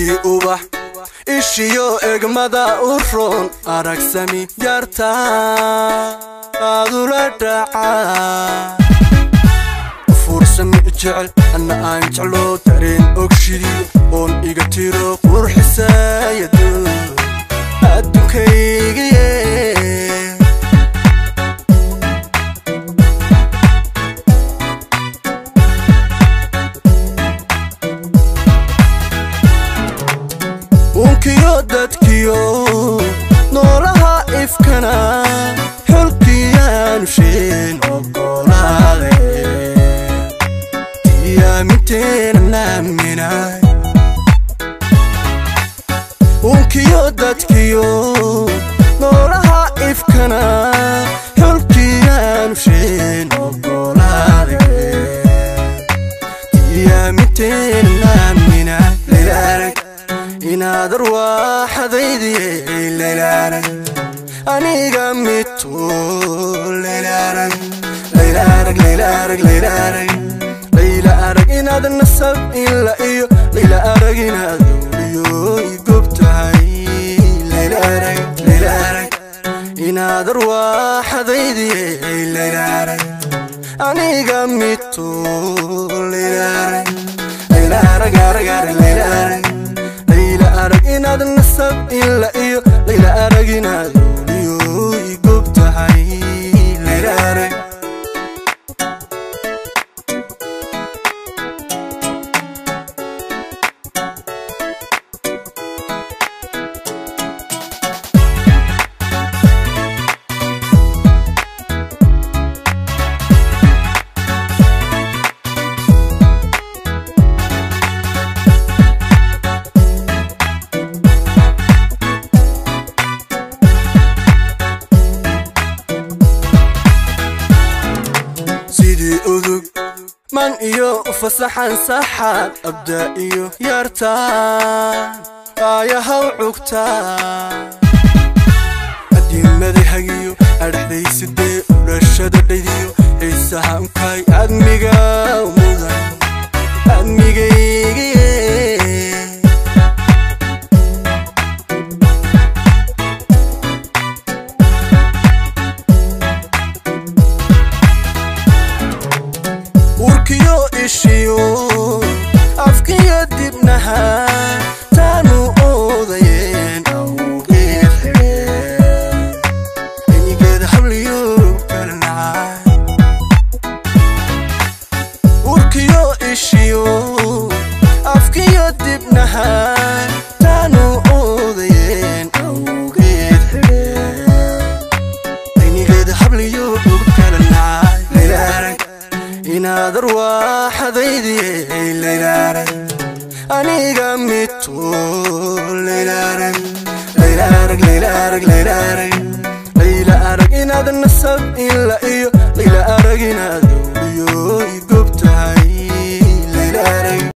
sidii ubax ishiyo egmada u roon aragsami yarta aadula dhaca fuursami jecel anna aan jecloo dareen ogshidii oon iga tiro dadkiyo noolaha ifkana xolkiyaanu sheen ogolaade tiyaaminteena naaminay unkiyo dadkiyo noolaha ifkana inaad arwaaxadaydi leylaaran aniga mitu leylaaran leylaaran leylaaran leylaaran leyla arag inaad nasab ila iyo leyla arag inaad awliyo igob tahay leylaaran leylaaran inaad arwaaxadaydi leylaaran aniga mitu leylaaran leylaaran arag arag leylaaran إلا غنائي وفصحا سحان أبدائي يرتان آيها وعقتان أدين مدي حقيو أرحدي سدي ورشد ديديو عيسى هنكاي أدميقان ishiyo afkiyo dibnaha taanu oodayeen awgeed habliyo urkiyo ishiyo afkiyo dibnaha taanu oodayeen awgeed inigeeda habliyo inaad arwaaxadaydiye lelarag aniga mitu lelarag lelarag lelarag lelarag layla arag inaad nasab ila iyo layla arag inaad